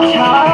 Watch.